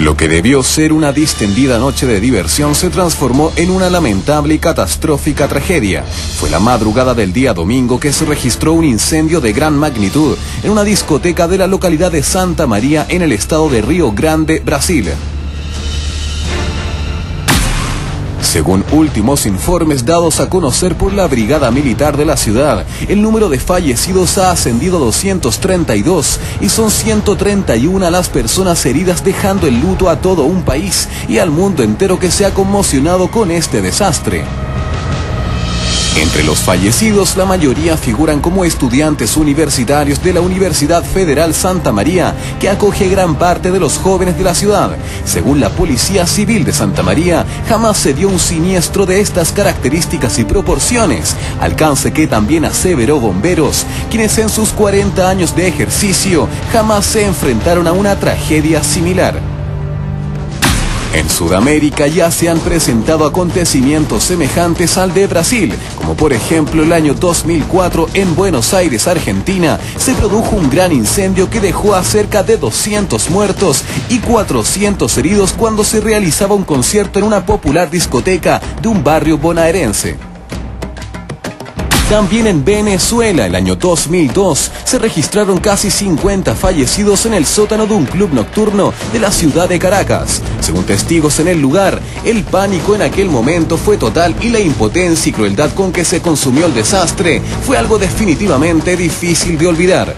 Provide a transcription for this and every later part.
Lo que debió ser una distendida noche de diversión se transformó en una lamentable y catastrófica tragedia. Fue la madrugada del día domingo que se registró un incendio de gran magnitud en una discoteca de la localidad de Santa María en el estado de Río Grande, Brasil. Según últimos informes dados a conocer por la Brigada Militar de la ciudad, el número de fallecidos ha ascendido a 232 y son 131 las personas heridas dejando el luto a todo un país y al mundo entero que se ha conmocionado con este desastre. Entre los fallecidos, la mayoría figuran como estudiantes universitarios de la Universidad Federal Santa María, que acoge gran parte de los jóvenes de la ciudad. Según la Policía Civil de Santa María, jamás se dio un siniestro de estas características y proporciones, alcance que también aseveró bomberos, quienes en sus 40 años de ejercicio jamás se enfrentaron a una tragedia similar. En Sudamérica ya se han presentado acontecimientos semejantes al de Brasil, como por ejemplo el año 2004 en Buenos Aires, Argentina, se produjo un gran incendio que dejó a cerca de 200 muertos y 400 heridos cuando se realizaba un concierto en una popular discoteca de un barrio bonaerense. También en Venezuela, el año 2002, se registraron casi 50 fallecidos en el sótano de un club nocturno de la ciudad de Caracas. Según testigos en el lugar, el pánico en aquel momento fue total y la impotencia y crueldad con que se consumió el desastre fue algo definitivamente difícil de olvidar.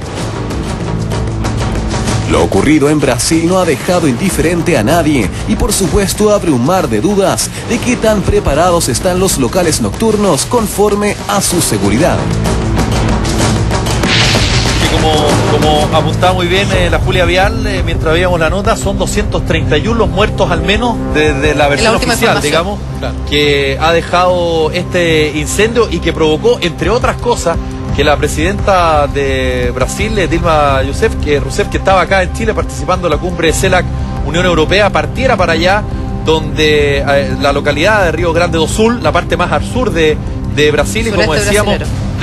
Lo ocurrido en Brasil no ha dejado indiferente a nadie y por supuesto abre un mar de dudas de qué tan preparados están los locales nocturnos conforme a su seguridad. Como, como apuntaba muy bien eh, la Julia Vial, eh, mientras veíamos la nota, son 231 los muertos al menos desde la versión oficial, digamos, que ha dejado este incendio y que provocó, entre otras cosas, que la presidenta de Brasil, Dilma Rousseff, que, Rousseff, que estaba acá en Chile participando en la cumbre CELAC Unión Europea, partiera para allá, donde eh, la localidad de Río Grande do Sul, la parte más al sur de, de Brasil, y como decíamos,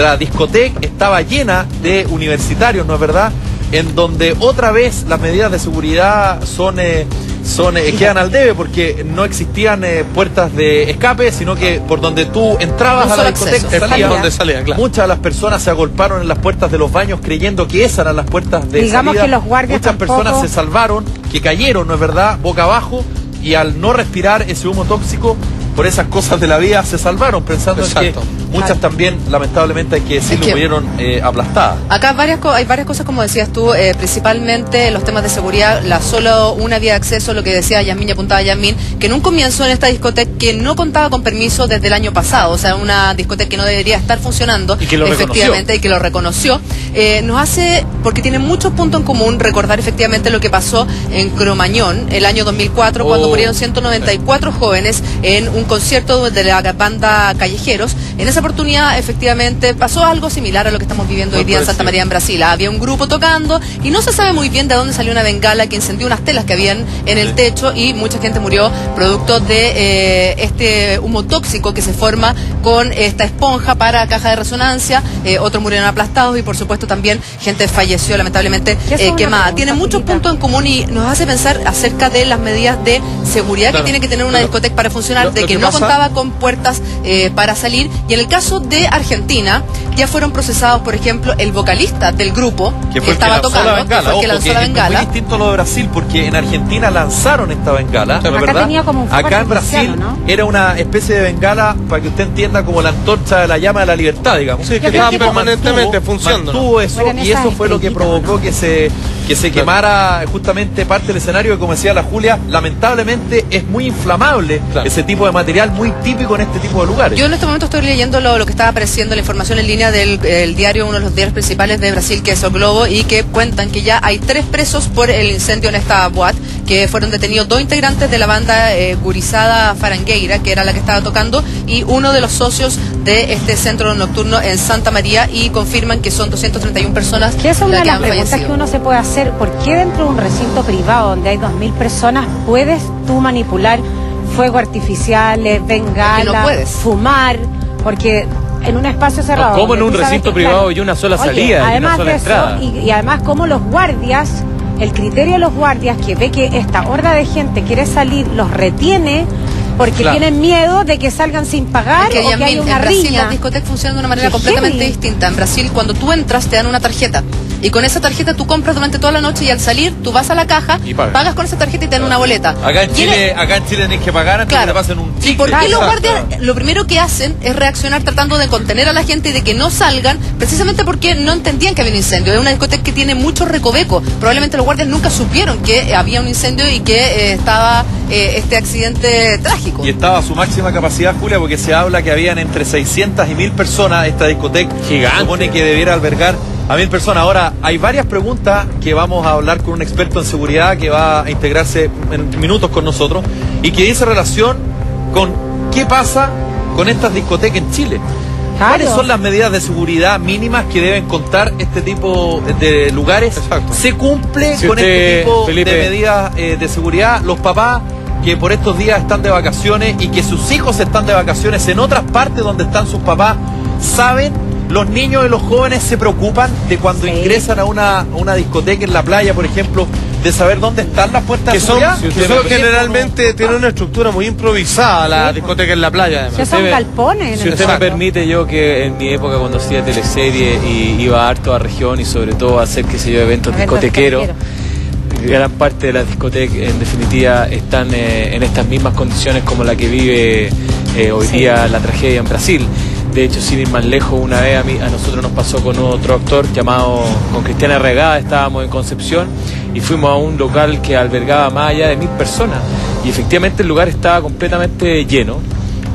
la discoteca estaba llena de universitarios, ¿no es verdad? En donde otra vez las medidas de seguridad son... Eh, son eh, quedan al debe porque no existían eh, puertas de escape, sino que por donde tú entrabas a la discoteca donde salía, Muchas de las personas se agolparon en las puertas de los baños creyendo que esas eran las puertas de Digamos que los guardias Muchas personas se salvaron, que cayeron, ¿no es verdad?, boca abajo y al no respirar ese humo tóxico por esas cosas de la vida se salvaron pensando en que Muchas también, lamentablemente, hay que decirlo, es murieron eh, aplastadas. Acá varias hay varias cosas, como decías tú, eh, principalmente los temas de seguridad, la solo una vía de acceso, lo que decía Yasmin y apuntaba Yasmin, que en un comienzo en esta discoteca que no contaba con permiso desde el año pasado, o sea, una discoteca que no debería estar funcionando, y que lo efectivamente, y que lo reconoció, eh, nos hace, porque tiene muchos puntos en común, recordar efectivamente lo que pasó en Cromañón el año 2004, cuando oh. murieron 194 jóvenes en un concierto de la banda Callejeros. En esa oportunidad efectivamente pasó algo similar a lo que estamos viviendo hoy día en Santa María en Brasil. Había un grupo tocando y no se sabe muy bien de dónde salió una bengala que encendió unas telas que habían en el techo y mucha gente murió producto de eh, este humo tóxico que se forma con esta esponja para caja de resonancia. Eh, otros murieron aplastados y por supuesto también gente falleció lamentablemente eh, quemada. Tiene muchos puntos en común y nos hace pensar acerca de las medidas de seguridad que tiene que tener una discoteca para funcionar, de que, no contaba con puertas para salir y en el caso de Argentina, ya fueron procesados, por ejemplo, el vocalista del grupo que, estaba tocando, que, lanzó la bengala. Es muy distinto a lo de Brasil, porque en Argentina lanzaron esta bengala, Acá ¿verdad? Tenía como un Acá en Brasil era una especie de bengala, para que usted entienda, como la antorcha de la llama de la libertad, digamos. Sí, que estaba permanentemente funcionando. Mantuvo eso, y eso fue lo que provocó que se que se quemara justamente parte del escenario que como decía la Julia, lamentablemente es muy inflamable ese tipo de material muy típico en este tipo de lugares. Yo en este momento estoy leyendo lo, que estaba apareciendo, la información en línea del diario, uno de los diarios principales de Brasil, que es O Globo, y que cuentan que ya hay tres presos por el incendio en esta boat, que fueron detenidos dos integrantes de la banda eh, Gurizada Farangueira, que era la que estaba tocando, y uno de los socios de este centro nocturno en Santa María, y confirman que son 231 personas. Que es una de las preguntas que uno se puede hacer ¿por qué dentro de un recinto privado donde hay 2.000 personas puedes tú manipular fuego artificial, bengalas, fumar? Porque en un espacio cerrado. ¿Cómo en un recinto privado y una sola salida y una sola entrada? y, además, como los guardias el criterio de los guardias que ve que esta horda de gente quiere salir, los retiene porque tienen miedo de que salgan sin pagar que o que haya una en Brasil las discotecas funcionan de una manera completamente distinta. En Brasil, cuando tú entras, te dan una tarjeta. Y con esa tarjeta tú compras durante toda la noche y al salir tú vas a la caja, pagas. con esa tarjeta y te dan una boleta. Acá en Chile, acá en Chile tienes que pagar antes claro. que te pasen un ¿Y por qué los guardias lo primero que hacen es reaccionar tratando de contener a la gente y de que no salgan, precisamente porque no entendían que había un incendio? Es una discoteca que tiene mucho recoveco. Probablemente los guardias nunca supieron que había un incendio y que eh, estaba eh, este accidente trágico. Y estaba a su máxima capacidad, Julia, porque se habla que habían entre 600 y 1000 personas. Esta discoteca Gigante. supone que debiera albergar a mil personas. Ahora, hay varias preguntas que vamos a hablar con un experto en seguridad que va a integrarse en minutos con nosotros y que dice relación con qué pasa con estas discotecas en Chile. ¿Cuáles son las medidas de seguridad mínimas que deben contar este tipo de lugares? ¿Se cumple con este tipo de medidas eh, de seguridad? Los papás que por estos días están de vacaciones y que sus hijos están de vacaciones en otras partes donde están sus papás, ¿saben los niños y los jóvenes se preocupan de cuando ingresan a una, una discoteca en la playa, por ejemplo, de saber dónde están las puertas que son, que son generalmente tienen una estructura muy improvisada la discoteca en la playa además. son galpones. Si usted me permite, yo que en mi época cuando hacía teleserie y iba harto a región y sobre todo a hacer, qué sé yo, eventos, discotequeros, gran parte de las discotecas en definitiva están eh, en estas mismas condiciones como la que vive eh, hoy día la tragedia en Brasil. De hecho, sin ir más lejos, una vez a, a nosotros nos pasó con otro actor llamado, con Cristiana Regada, estábamos en Concepción y fuimos a un local que albergaba más allá de mil personas. Y efectivamente el lugar estaba completamente lleno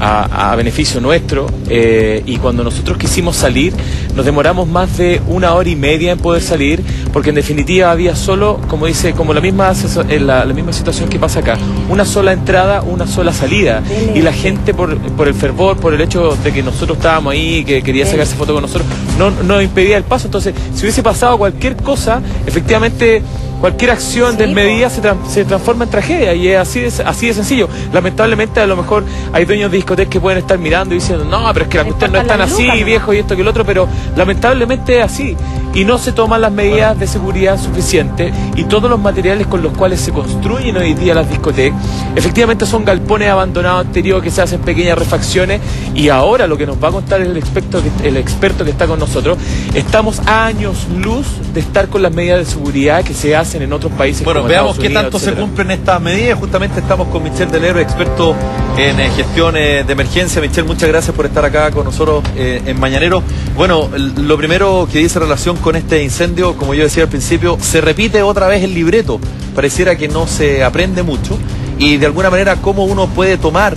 a, beneficio nuestro eh, y cuando nosotros quisimos salir nos demoramos más de una hora y media en poder salir porque en definitiva había solo, como dice, como la misma, eh, la, misma situación que pasa acá, una sola entrada, una sola salida. Y la gente por, por el fervor, por el hecho de que nosotros estábamos ahí, que quería sacarse foto con nosotros, no nos impedía el paso, entonces si hubiese pasado cualquier cosa, efectivamente cualquier acción desmedida se, se, transforma en tragedia y es así de, así de sencillo. Lamentablemente a lo mejor hay dueños de discotecas que pueden estar mirando y diciendo, no, pero es que la cuestión no es tan así, viejo, y esto que el otro, pero lamentablemente es así. Y no se toman las medidas de seguridad suficientes y todos los materiales con los cuales se construyen hoy día las discotecas, efectivamente son galpones abandonados anteriores que se hacen pequeñas refacciones y ahora lo que nos va a contar el experto, el experto que está con nosotros, estamos a años luz de estar con las medidas de seguridad que se hacen en otros países. Bueno, veamos qué tanto se cumplen estas medidas. Justamente estamos con Michelle Delero, experto en eh, gestión de emergencia. Michelle, muchas gracias por estar acá con nosotros eh, en Mañanero. Bueno, lo primero que dice relación con este incendio, como yo decía al principio, se repite otra vez el libreto. Pareciera que no se aprende mucho y de alguna manera cómo uno puede tomar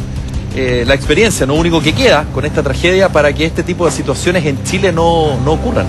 eh, la experiencia, lo único que queda con esta tragedia para que este tipo de situaciones en Chile no, no ocurran.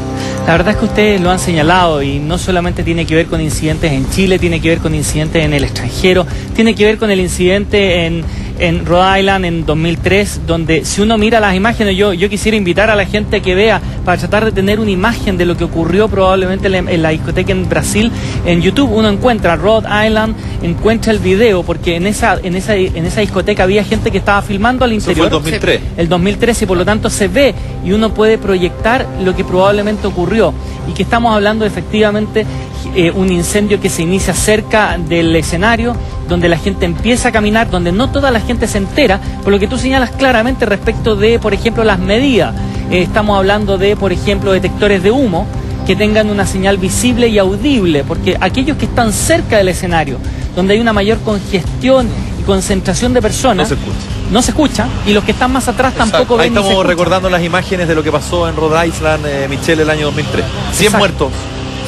La verdad es que ustedes lo han señalado y no solamente tiene que ver con incidentes en Chile, tiene que ver con incidentes en el extranjero, tiene que ver con el incidente en, en Rhode Island en 2003, donde si uno mira las imágenes, yo, yo quisiera invitar a la gente que vea para tratar de tener una imagen de lo que ocurrió probablemente en la discoteca en Brasil. En YouTube uno encuentra Rhode Island, encuentra el video, porque en esa, en esa, en esa discoteca había gente que estaba filmando al interior. Fue el 2003. El 2013, y por lo tanto se ve y uno puede proyectar lo que probablemente ocurrió y que estamos hablando efectivamente eh, un incendio que se inicia cerca del escenario, donde la gente empieza a caminar, donde no toda la gente se entera, por lo que tú señalas claramente respecto de, por ejemplo, las medidas. Eh, estamos hablando de, por ejemplo, detectores de humo que tengan una señal visible y audible, porque aquellos que están cerca del escenario, donde hay una mayor congestión y concentración de personas, no se escucha no se escucha y los que están más atrás tampoco ven. Ahí estamos recordando las imágenes de lo que pasó en Rhode Island, eh, Michelle, el año 2003. 100 muertos.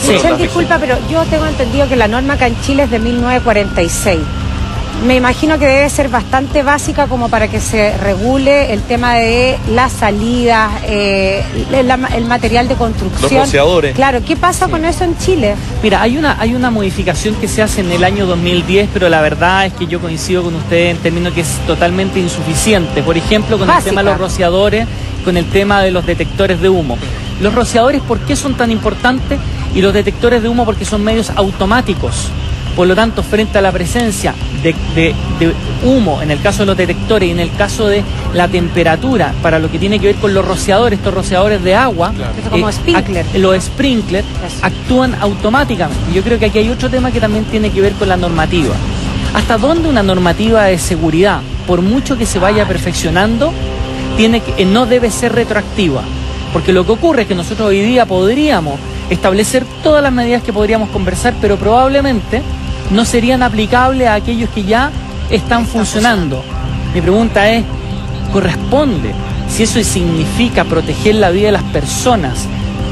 Michelle, disculpa, pero yo tengo entendido que la norma acá en Chile es de 1946 me imagino que debe ser bastante básica como para que se regule el tema de las salidas, eh, el, material de construcción. Los rociadores. Claro, ¿qué pasa con eso en Chile? Mira, hay una, hay una modificación que se hace en el año 2010, pero la verdad es que yo coincido con usted en términos que es totalmente insuficiente. Por ejemplo, con el tema de los rociadores, con el tema de los detectores de humo. Los rociadores, ¿por qué son tan importantes? Y los detectores de humo porque son medios automáticos Por lo tanto, frente a la presencia de, humo, en el caso de los detectores y en el caso de la temperatura, para lo que tiene que ver con los rociadores, estos rociadores de agua, como eh, sprinkler. los sprinklers actúan automáticamente. Yo creo que aquí hay otro tema que también tiene que ver con la normativa. ¿Hasta dónde una normativa de seguridad, por mucho que se vaya perfeccionando, tiene que, no debe ser retroactiva? Porque lo que ocurre es que nosotros hoy día podríamos establecer todas las medidas que podríamos conversar, pero probablemente no serían aplicables a aquellos que ya están funcionando. Mi pregunta es, ¿corresponde? Si eso significa proteger la vida de las personas,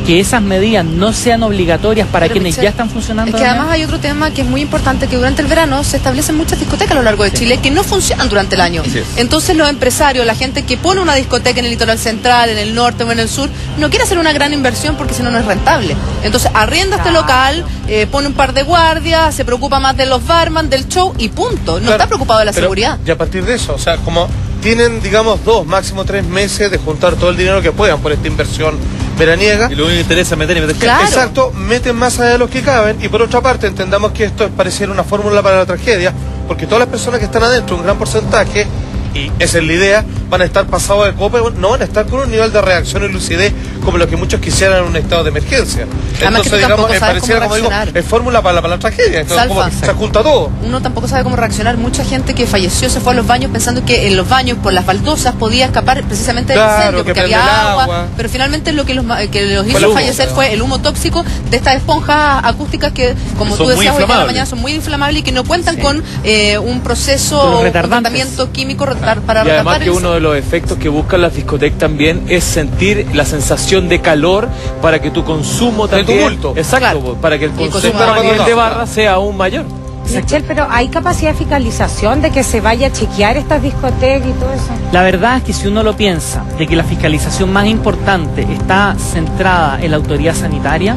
que esas medidas no sean obligatorias para quienes ya están funcionando. Es que además hay otro tema que es muy importante, que durante el verano se establecen muchas discotecas a lo largo de Chile que no funcionan durante el año. Entonces los empresarios, la gente que pone una discoteca en el litoral central, en el norte o en el sur, no quiere hacer una gran inversión porque si no, no es rentable. Entonces arrienda este local, eh, pone un par de guardias, se preocupa más de los barman, del show y punto. No está preocupado de la seguridad. Y a partir de eso, o sea, como tienen, digamos, dos, máximo tres meses de juntar todo el dinero que puedan por esta inversión veraniega. Y lo único que interesa es meter y meter Exacto, meten más allá de los que caben. Y por otra parte, entendamos que esto es pareciera una fórmula para la tragedia, porque todas las personas que están adentro, un gran porcentaje, y esa es la idea, van a estar pasados de copa, no van a estar con un nivel de reacción y lucidez como lo que muchos quisieran en un estado de emergencia. Entonces, digamos, me pareciera como digo, es fórmula para, la tragedia, entonces se junta todo. Uno tampoco sabe cómo reaccionar. Mucha gente que falleció se fue a los baños pensando que en los baños, por las baldosas, podía escapar precisamente del incendio, porque había agua, Pero finalmente lo que los, que los hizo fallecer fue el humo tóxico de estas esponjas acústicas que, como tú decías hoy en la mañana, son muy inflamables y que no cuentan con eh, un proceso, un tratamiento químico para y uno de los efectos que buscan las discotecas también es sentir la sensación de calor para que tu consumo también... Exacto, para que el consumo a nivel de barra sea aún mayor. Michelle, pero ¿hay capacidad de fiscalización de que se vaya a chequear estas discotecas y todo eso? La verdad es que si uno lo piensa, de que la fiscalización más importante está centrada en la autoridad sanitaria,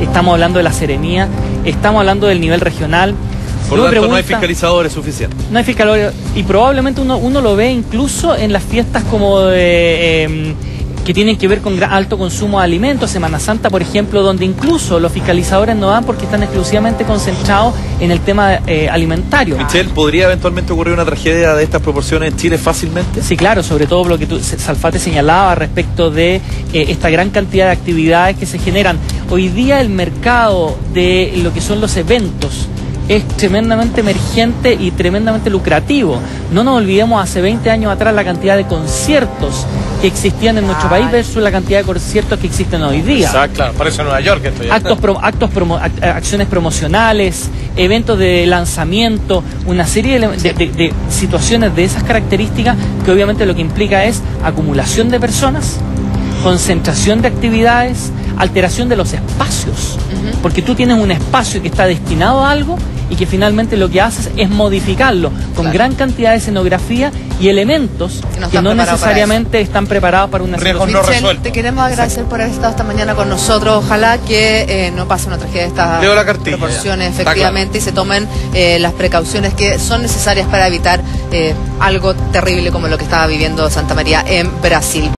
estamos hablando de la serenía, estamos hablando del nivel regional, por lo tanto, no hay fiscalizadores suficientes. No hay fiscalizadores. Y probablemente uno, uno lo ve incluso en las fiestas como de, em, que tienen que ver con alto consumo de alimentos, Semana Santa, por ejemplo, donde incluso los fiscalizadores no dan porque están exclusivamente concentrados en el tema eh, alimentario. Michelle, ¿podría eventualmente ocurrir una tragedia de estas proporciones en Chile fácilmente? Sí, claro, sobre todo lo que tú, Salfate señalaba respecto de eh, esta gran cantidad de actividades que se generan. Hoy día el mercado de lo que son los eventos, es tremendamente emergente y tremendamente lucrativo. No nos olvidemos hace 20 años atrás la cantidad de conciertos que existían en nuestro país versus la cantidad de conciertos que existen hoy día. Exacto, claro, por eso Nueva York estoy Actos, actos acciones promocionales, eventos de lanzamiento, una serie de, situaciones de esas características que obviamente lo que implica es acumulación de personas, concentración de actividades, alteración de los espacios, porque tú tienes un espacio que está destinado a algo y que finalmente lo que haces es modificarlo con gran cantidad de escenografía y elementos que no, necesariamente están preparados para una situación. No te queremos agradecer por haber estado esta mañana con nosotros. Ojalá que eh, no pase una tragedia de estas proporciones, efectivamente, y se tomen eh, las precauciones que son necesarias para evitar eh, algo terrible como lo que estaba viviendo Santa María en Brasil.